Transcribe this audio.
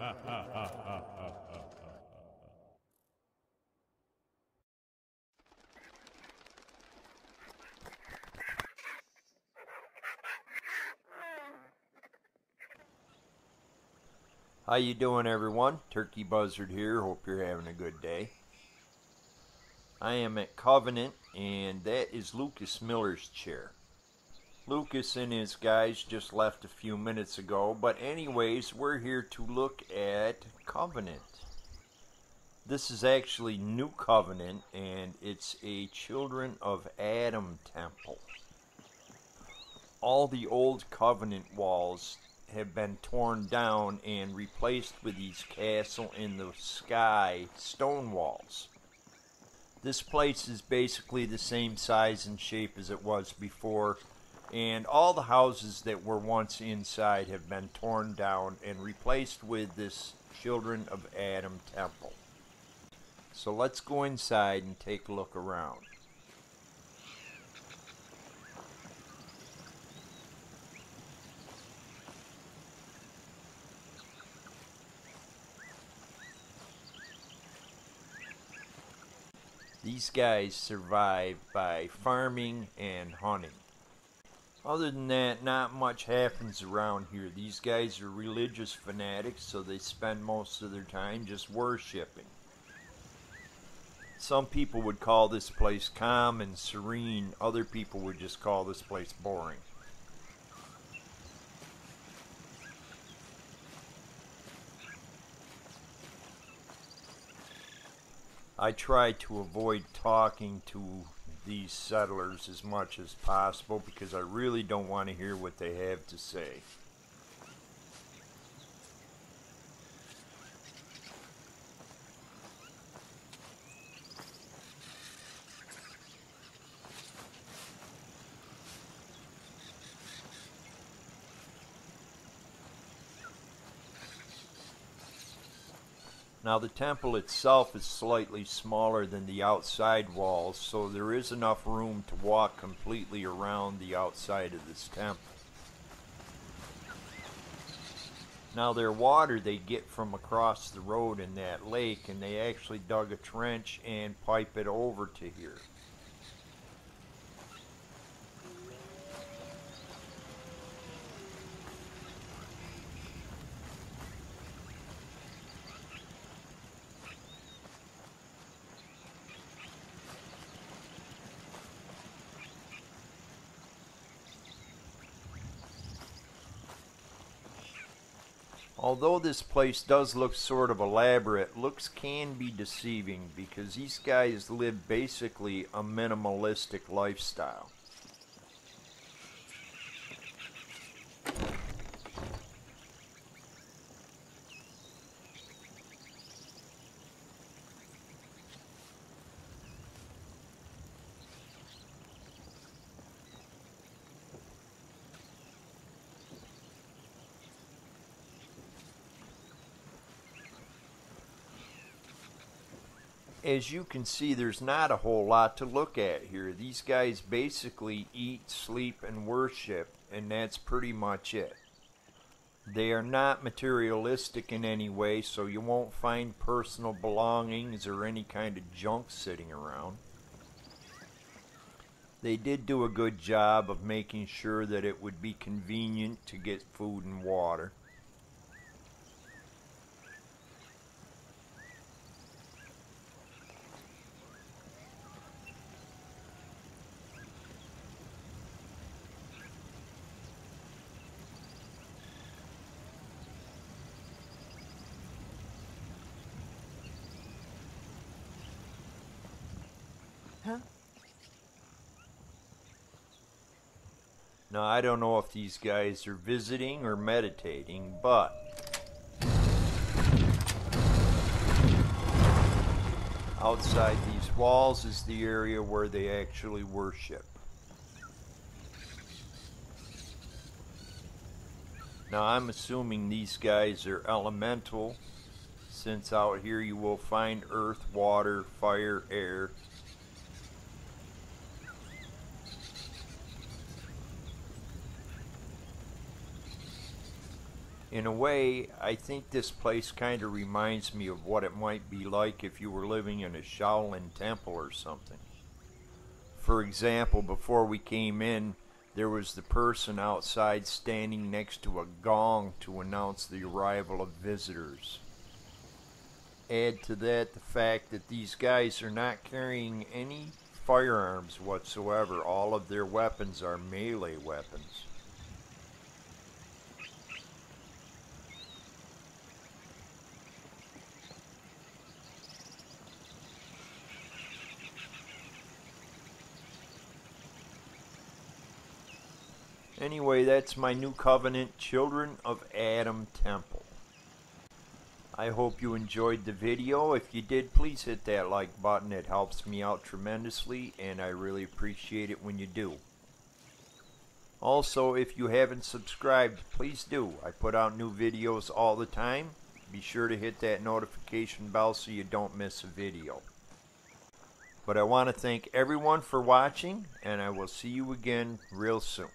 How you doing everyone? Turkey Buzzard here. Hope you're having a good day. I am at Covenant and that is Lucas Miller's chair. Lucas and his guys just left a few minutes ago, but anyways, we're here to look at Covenant. This is actually New Covenant and it's a Children of Atom temple. All the old Covenant walls have been torn down and replaced with these castle in the sky stone walls. This place is basically the same size and shape as it was before and all the houses that were once inside have been torn down and replaced with this Children of Atom temple. So let's go inside and take a look around. These guys survive by farming and hunting. Other than that, not much happens around here. These guys are religious fanatics, so they spend most of their time just worshiping. Some people would call this place calm and serene. Other people would just call this place boring. I try to avoid talking to these settlers as much as possible because I really don't want to hear what they have to say. Now the temple itself is slightly smaller than the outside walls, so there is enough room to walk completely around the outside of this temple. Now their water they get from across the road in that lake and they actually dug a trench and pipe it over to here. Although this place does look sort of elaborate, looks can be deceiving because these guys live basically a minimalistic lifestyle. As you can see, there's not a whole lot to look at here. These guys basically eat, sleep, and worship, and that's pretty much it. They are not materialistic in any way, so you won't find personal belongings or any kind of junk sitting around. They did do a good job of making sure that it would be convenient to get food and water. Now, I don't know if these guys are visiting or meditating, but outside these walls is the area where they actually worship. Now, I'm assuming these guys are elemental, since out here you will find earth, water, fire, air, In a way, I think this place kind of reminds me of what it might be like if you were living in a Shaolin temple or something. For example, before we came in, there was the person outside standing next to a gong to announce the arrival of visitors. Add to that the fact that these guys are not carrying any firearms whatsoever. All of their weapons are melee weapons. Anyway, that's my new covenant, Children of Atom Temple. I hope you enjoyed the video. If you did, please hit that like button. It helps me out tremendously, and I really appreciate it when you do. Also, if you haven't subscribed, please do. I put out new videos all the time. Be sure to hit that notification bell so you don't miss a video. But I want to thank everyone for watching, and I will see you again real soon.